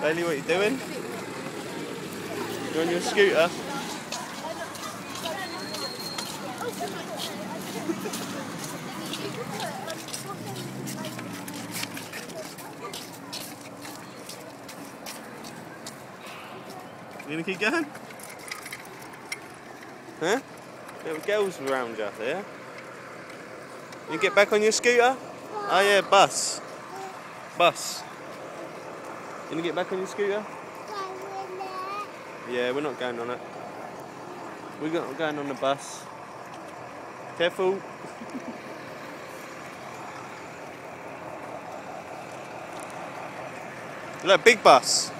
Bailey, what are you doing? You're on your scooter? You gonna keep going? Huh? Little girls around you there. You get back on your scooter? Oh yeah, bus. Bus. You gonna get back on your scooter? Yeah, we're not going on it. We're not going on the bus. Careful. Look, big bus.